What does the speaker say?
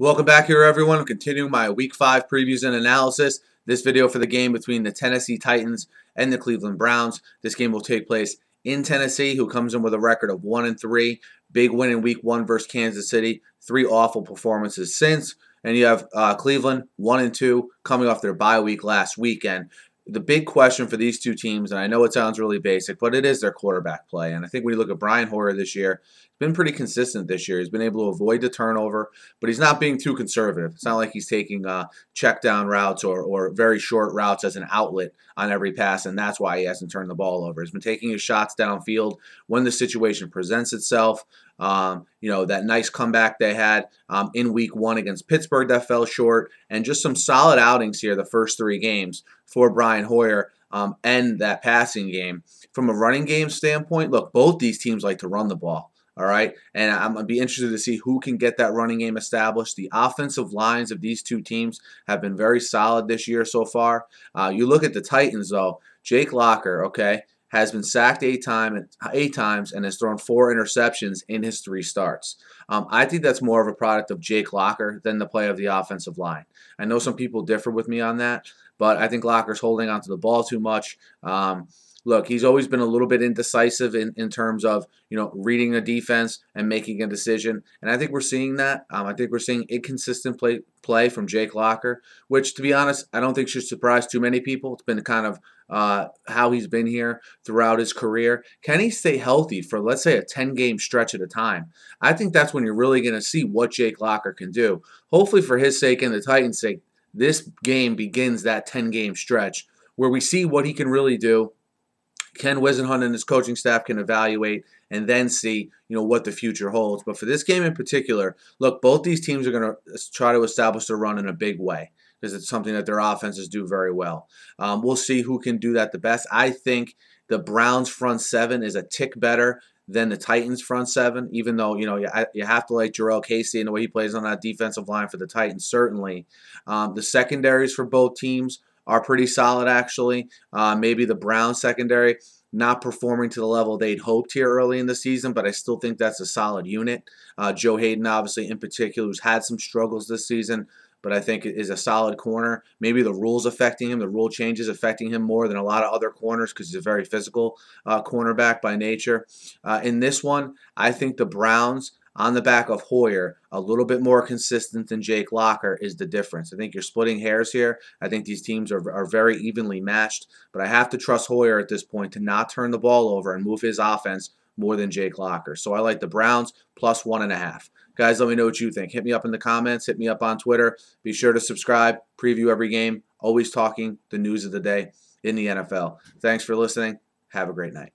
Welcome back here, everyone. I'm continuing my Week 5 previews and analysis. This video for the game between the Tennessee Titans and the Cleveland Browns. This game will take place in Tennessee, who comes in with a record of 1 and 3. Big win in Week 1 versus Kansas City. Three awful performances since. And you have uh, Cleveland 1 and 2 coming off their bye week last weekend the big question for these two teams, and I know it sounds really basic, but it is their quarterback play. And I think when you look at Brian Hoyer this year, been pretty consistent this year. He's been able to avoid the turnover, but he's not being too conservative. It's not like he's taking uh, check down routes or, or very short routes as an outlet on every pass, and that's why he hasn't turned the ball over. He's been taking his shots downfield when the situation presents itself. Um, you know, that nice comeback they had um, in week one against Pittsburgh that fell short, and just some solid outings here the first three games for Brian Hoyer um, and that passing game. From a running game standpoint, look, both these teams like to run the ball. All right. And I'm going to be interested to see who can get that running game established. The offensive lines of these two teams have been very solid this year so far. Uh, you look at the Titans, though. Jake Locker, okay, has been sacked eight, time, eight times and has thrown four interceptions in his three starts. Um, I think that's more of a product of Jake Locker than the play of the offensive line. I know some people differ with me on that, but I think Locker's holding onto the ball too much. Um, look, he's always been a little bit indecisive in, in terms of you know reading a defense and making a decision, and I think we're seeing that. Um, I think we're seeing inconsistent play play from Jake Locker, which to be honest, I don't think should surprise too many people. It's been kind of uh, how he's been here throughout his career. Can he stay healthy for let's say a 10 game stretch at a time? I think that's when you're really going to see what Jake Locker can do. Hopefully, for his sake and the Titans' sake, this game begins that 10 game stretch where we see what he can really do Ken Whisenhunt and his coaching staff can evaluate and then see, you know, what the future holds. But for this game in particular, look, both these teams are going to try to establish their run in a big way because it's something that their offenses do very well. Um, we'll see who can do that the best. I think the Browns front seven is a tick better than the Titans front seven, even though, you know, you, you have to like Jurrell Casey and the way he plays on that defensive line for the Titans, certainly. Um, the secondaries for both teams are pretty solid, actually. Uh, maybe the Brown secondary not performing to the level they'd hoped here early in the season, but I still think that's a solid unit. Uh, Joe Haden, obviously, in particular, who's had some struggles this season, but I think is a solid corner. Maybe the rules affecting him, the rule changes affecting him more than a lot of other corners because he's a very physical uh, cornerback by nature. Uh, in this one, I think the Browns on the back of Hoyer, a little bit more consistent than Jake Locker is the difference. I think you're splitting hairs here. I think these teams are, are very evenly matched, but I have to trust Hoyer at this point to not turn the ball over and move his offense more than Jake Locker. So I like the Browns plus one and a half. Guys, let me know what you think. Hit me up in the comments. Hit me up on Twitter. Be sure to subscribe. Preview every game. Always talking the news of the day in the NFL. Thanks for listening. Have a great night.